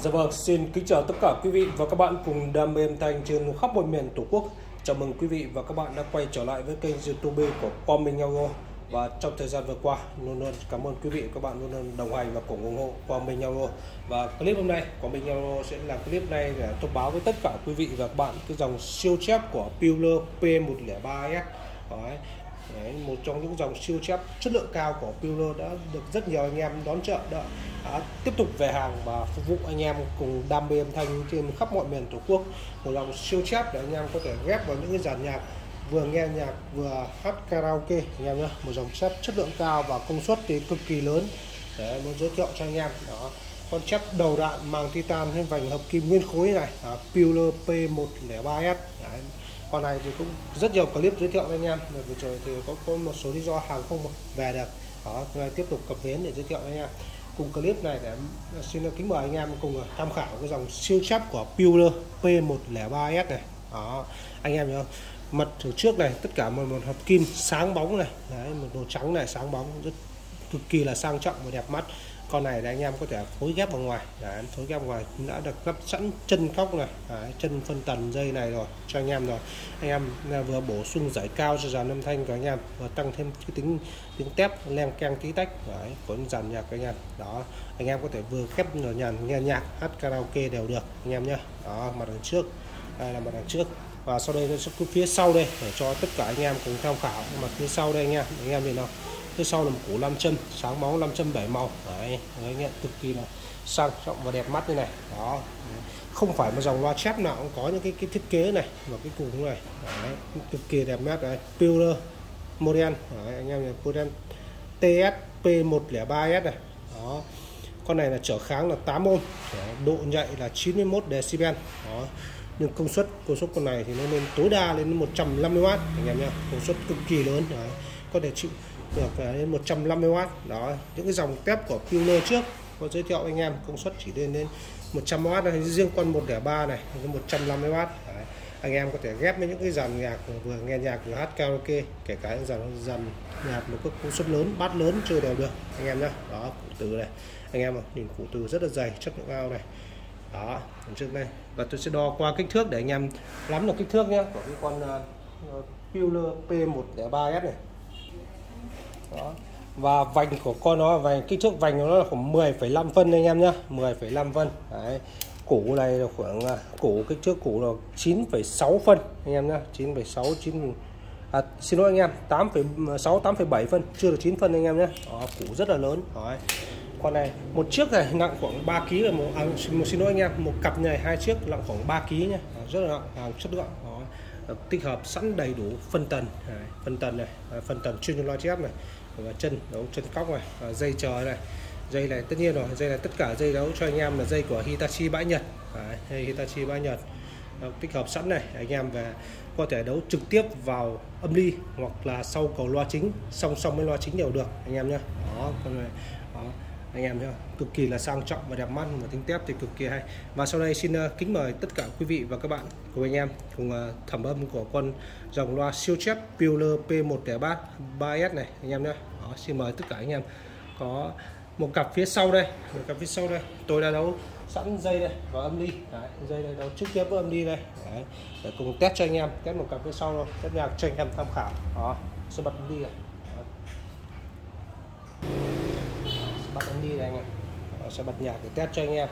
Dạ vâng, xin kính chào tất cả quý vị và các bạn cùng đam mê âm thanh trên khắp mọi miền Tổ quốc. Chào mừng quý vị và các bạn đã quay trở lại với kênh YouTube của Quang Minh Audio. Và trong thời gian vừa qua, luôn luôn cảm ơn quý vị và các bạn luôn luôn đồng hành và cùng ủng hộ Quang Minh Audio. Và clip hôm nay, Quang Minh Audio sẽ làm clip này để thông báo với tất cả quý vị và các bạn cái dòng siêu chép của Peeler P103S. Đấy, Đấy, một trong những dòng siêu chép chất lượng cao của Puler đã được rất nhiều anh em đón chợ đã, đã tiếp tục về hàng và phục vụ anh em cùng đam mê âm thanh trên khắp mọi miền tổ quốc. Một dòng siêu chép để anh em có thể ghép vào những cái dàn nhạc vừa nghe nhạc vừa hát karaoke anh em nhé. Một dòng chép chất lượng cao và công suất thì cực kỳ lớn. Để muốn giới thiệu cho anh em đó con chép đầu đạn màng titan hay vành hợp kim nguyên khối này à, Puler P103S Đấy con này thì cũng rất nhiều clip giới thiệu với anh em. Vừa rồi thì có, có một số lý do hàng không về được. Đó tiếp tục cập bến để giới thiệu với anh em. Cùng clip này để xin kính mời anh em cùng tham khảo cái dòng siêu chấp của Pewler P103S này. Đó anh em nhớ mặt trước này tất cả một, một hợp kim sáng bóng này. Đấy một đồ trắng này sáng bóng rất cực kỳ là sang trọng và đẹp mắt con này là anh em có thể phối ghép vào ngoài. Đấy, phối ghép ngoài cũng đã được lắp sẵn chân cóc này đấy, chân phân tần dây này rồi cho anh em rồi. Anh em vừa bổ sung giải cao cho dàn âm thanh của anh em và tăng thêm cái tính tính tép len keng tí tách. Đấy, của dàn nhạc của anh em. Đó anh em có thể vừa khép nhỏ nhàn nghe nhạc hát karaoke đều được anh em nhé đó mặt đằng trước. Đây là mặt đằng trước. Và sau đây nó sẽ phía sau đây để cho tất cả anh em cùng tham khảo. Mặt phía sau đây anh em anh em nhìn nào phía sau là một củ nam châm sáng bóng nam châm bảy màu. Đấy, đấy em cực kỳ là sang trọng và đẹp mắt như này. Đó. Không phải một dòng loa chép nào cũng có những cái, cái thiết kế này và cái củ này. Đấy, cực kỳ đẹp mắt đấy Puler model đấy, anh em nhìn model TSP 103S này. Đó. Con này là trở kháng là 8 ohm độ nhạy là 91 decibel. Đó. Nhưng công suất công suất con này thì nó lên tối đa lên 150W anh em nhé công suất cực kỳ lớn. Đấy. có thể chịu được ờ, đến 150W đó những cái dòng tép của Pioneer trước có giới thiệu anh em công suất chỉ lên đến 100W này riêng con 103 này 150W Đấy. anh em có thể ghép với những cái dàn nhạc vừa nghe nhạc vừa hát karaoke kể cả những dàn dàn nhạc một cái công suất lớn bát lớn chơi đều được anh em nhé đó cụ từ này anh em nhìn cụ từ rất là dày chất lượng cao này. Đó trước đây. Và tôi sẽ đo qua kích thước để anh em nắm được kích thước nhé của cái con uh, Puler P103S này đó. và vành của con nó vành kích thước vành của nó là khoảng 10,5 phân anh em nhá. 10,5 phân. Đấy. Củ này là khoảng à, củ kích thước củ là 9,6 phân anh em nhá. 9,6 9 à, xin lỗi anh em 8,6 8,7 phân. Chưa được 9 phân anh em nhé đó, củ rất là lớn. Đấy. con này một chiếc này nặng khoảng 3 kg là một, à, xin lỗi anh em một cặp này hai chiếc nặng khoảng 3 kg nhé rất là nặng hàng chất lượng. Ờ, tích hợp sẵn đầy đủ phân tần à, phân tần này à, phân tần chuyên loa chép này và chân đấu chân cóc này và dây chờ này. Dây này tất nhiên rồi dây này tất cả dây đấu cho anh em là dây của Hitachi bãi Nhật. À, Đấy, Hitachi bãi Nhật. Đó, tích hợp sẵn này anh em về có thể đấu trực tiếp vào âm ly hoặc là sau cầu loa chính song song với loa chính đều được anh em nhé đó con này đó, anh em nhé cực kỳ là sang trọng và đẹp mắt và tính tép thì cực kỳ hay. Và sau đây xin uh, kính mời tất cả quý vị và các bạn cùng anh em cùng uh, thẩm âm của con dòng loa siêu chép Puler P103 3S này anh em nhé đó, xin mời tất cả anh em có một cặp phía sau đây một cặp phía sau đây. Tôi đã đấu sẵn dây đây và âm ly. Đấy, dây đây đấu trước kia với âm ly đây. Đấy, để cùng test cho anh em test một cặp phía sau rồi test nhạc cho anh em tham khảo. Đó sẽ bật đi. này. Em đi ly này anh ạ, sẽ bật nhạc để test cho anh em.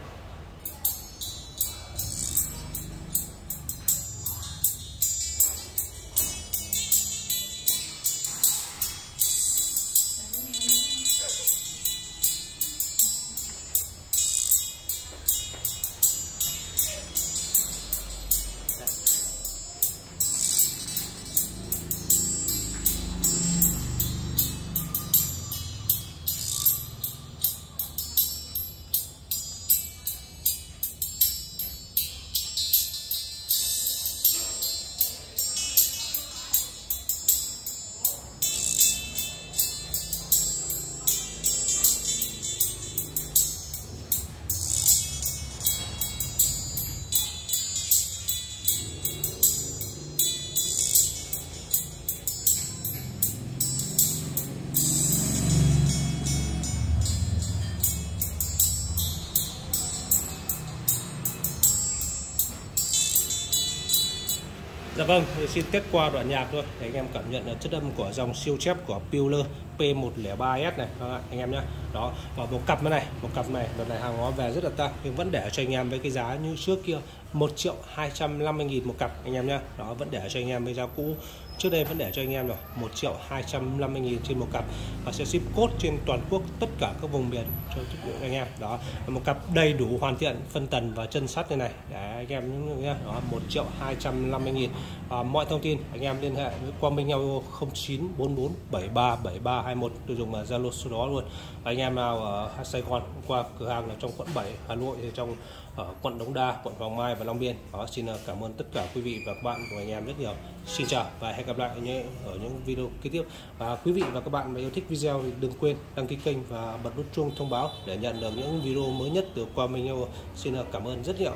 Dạ vâng, xin kết qua đoạn nhạc thôi. Để anh em cảm nhận chất âm của dòng siêu chép của Peeler P103S này các bạn, anh em nhé. Đó, và một cặp này, một cặp này đợt này hàng hóa về rất là tăng nhưng vẫn để cho anh em với cái giá như trước kia 1 triệu 250 nghìn một cặp anh em nhé. Đó vẫn để cho anh em với giá cũ trước đây vẫn để cho anh em rồi 1 triệu 250 nghìn trên một cặp. Và sẽ ship cốt trên toàn quốc tất cả các vùng miền cho anh em. Đó một cặp đầy đủ hoàn thiện phân tần và chân sắt như này. Để anh em nhé. Đó 1 triệu 250 nghìn. À, mọi thông tin anh em liên hệ với Quang Minh Audio 0944 7373 73 21 tôi dùng à, Zalo số đó luôn và anh em nào ở Sài Gòn qua cửa hàng là trong quận 7 Hà Nội thì trong ở quận Đống Đa, quận Hoàng Mai và Long Biên. Đó, xin à, cảm ơn tất cả quý vị và các bạn của anh em rất nhiều. Xin chào và hẹn gặp lại nhé ở những video kế tiếp. Và quý vị và các bạn mà yêu thích video thì đừng quên đăng ký kênh và bật nút chuông thông báo để nhận được những video mới nhất từ qua mình. Xin à, cảm ơn rất nhiều.